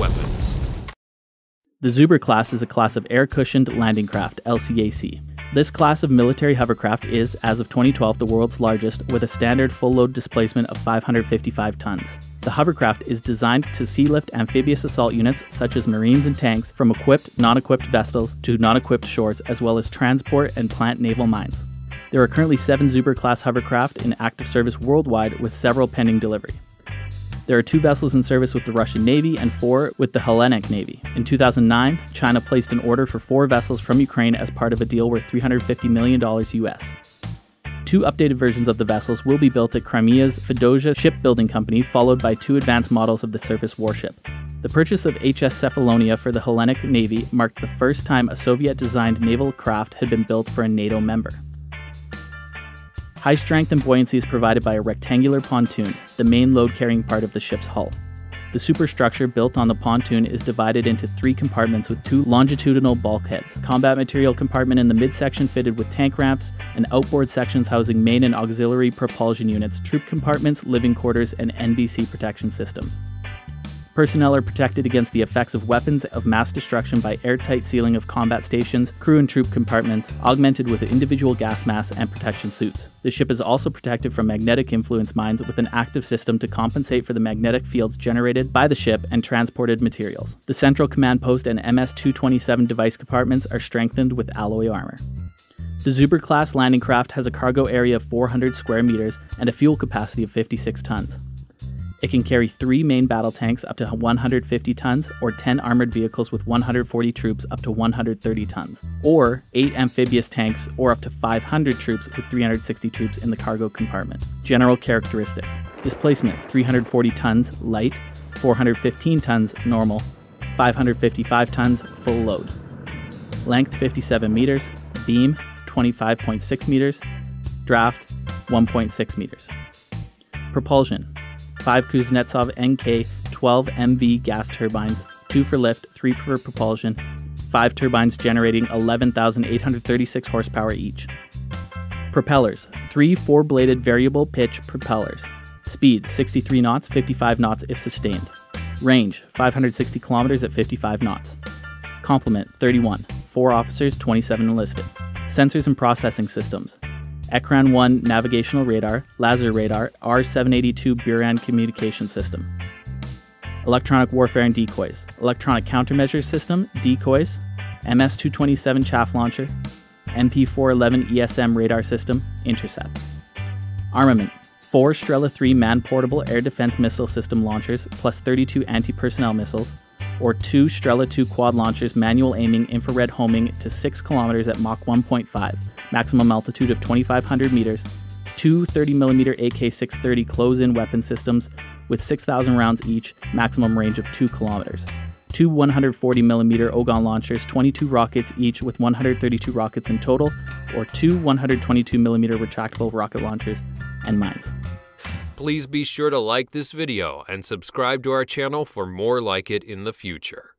weapons. The Zubr class is a class of air cushioned landing craft, LCAC. This class of military hovercraft is, as of 2012, the world's largest, with a standard full load displacement of 555 tons. The hovercraft is designed to sea lift amphibious assault units such as Marines and tanks from equipped, non equipped vessels to non equipped shores, as well as transport and plant naval mines. There are currently seven Zubr class hovercraft in active service worldwide, with several pending delivery. There are two vessels in service with the Russian Navy and four with the Hellenic Navy. In 2009, China placed an order for four vessels from Ukraine as part of a deal worth $350 million US. Two updated versions of the vessels will be built at Crimea's Feodosia Shipbuilding Company, followed by two advanced models of the surface warship. The purchase of HS Cephalonia for the Hellenic Navy marked the first time a Soviet designed naval craft had been built for a NATO member. High strength and buoyancy is provided by a rectangular pontoon, the main load carrying part of the ship's hull. The superstructure built on the pontoon is divided into three compartments with two longitudinal bulkheads, combat material compartment in the midsection fitted with tank ramps, and outboard sections housing main and auxiliary propulsion units, troop compartments, living quarters, and NBC protection systems. Personnel are protected against the effects of weapons of mass destruction by airtight sealing of combat stations, crew and troop compartments, augmented with individual gas masks and protection suits. The ship is also protected from magnetic influence mines with an active system to compensate for the magnetic fields generated by the ship and transported materials. The central command post and MS 227 device compartments are strengthened with alloy armor. The Zubr class landing craft has a cargo area of 400 square meters and a fuel capacity of 56 tons. It can carry three main battle tanks up to 150 tons, or 10 armored vehicles with 140 troops up to 130 tons, or 8 amphibious tanks, or up to 500 troops with 360 troops in the cargo compartment. General characteristics Displacement 340 tons light, 415 tons normal, 555 tons full load. Length 57 meters, beam 25.6 meters, draft 1.6 meters. Propulsion 5 Kuznetsov NK 12 MV gas turbines, 2 for lift, 3 for propulsion, 5 turbines generating 11,836 horsepower each. Propellers 3 four bladed variable pitch propellers. Speed 63 knots, 55 knots if sustained. Range 560 kilometers at 55 knots. Complement 31, 4 officers, 27 enlisted. Sensors and processing systems Ekran 1 navigational radar, laser radar, R782 Buran communication system. Electronic warfare and decoys, electronic countermeasure system, decoys, MS 227 chaff launcher, NP 411 ESM radar system, intercept. Armament. 4 Strela 3 man portable air defense missile system launchers plus 32 anti personnel missiles, or 2 Strela 2 quad launchers manual aiming infrared homing to 6 kilometers at Mach 1.5 maximum altitude of 2,500 meters, two 30mm AK 630 close in weapon systems with 6,000 rounds each, maximum range of 2 kilometers. Two 140mm Ogon launchers, 22 rockets each with 132 rockets in total, or two 122mm retractable rocket launchers and mines. Please be sure to like this video and subscribe to our channel for more like it in the future.